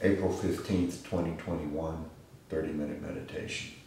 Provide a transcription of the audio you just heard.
April fifteenth, 2021, 30 minute meditation.